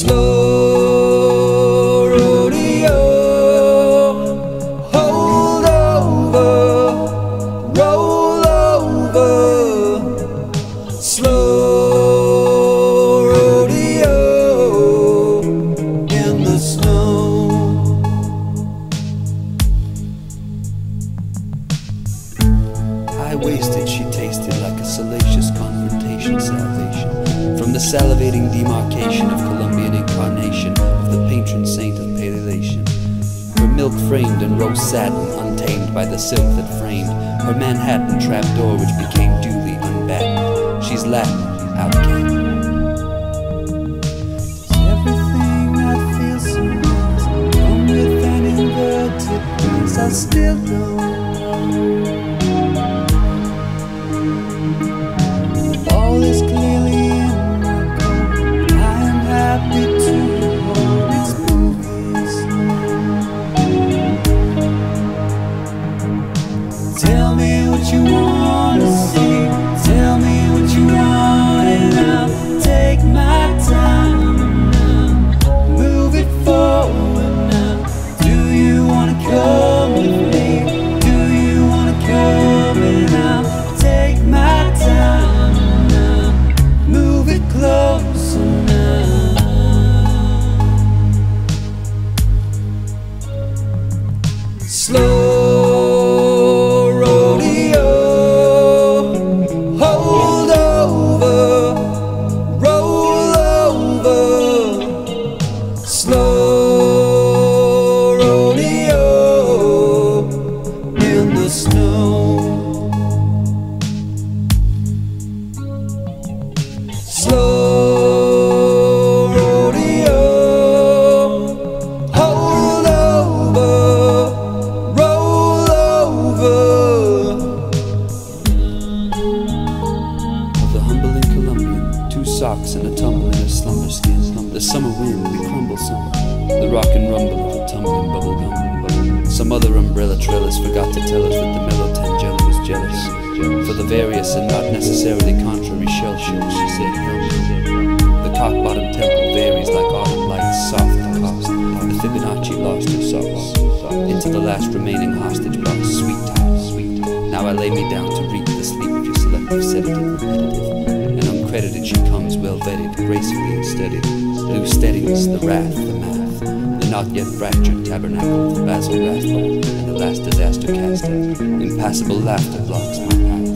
Slow rodeo, hold over, roll over. Slow rodeo in the snow. I wasted, she tasted like a salacious confrontation salvation salivating demarcation of Colombian incarnation of the patron saint of palelation. Her milk framed and rose satin, untamed by the silk that framed her Manhattan trapdoor, which became duly unbattened. She's Latin, outcast. I still don't know. Tell me what you want to see. Some. The rock and rumble of a tumbling bubble gum. Some other umbrella trellis forgot to tell us that the mellow Tangella was jealous. For the various and not necessarily contrary shell shows, she said. The cock bottom temple varies like autumn lights, soft the cost. The Fibonacci lost her sauce. Into the last remaining hostage box, sweet talk, sweet. Now I lay me down to reap the sleep of your selective sedative. And she comes well vetted, gracefully and steadied. Loose steadiness, the wrath, the math. The not yet fractured tabernacle the basil wrathful, and the last disaster cast at. Impassable laughter blocks my path.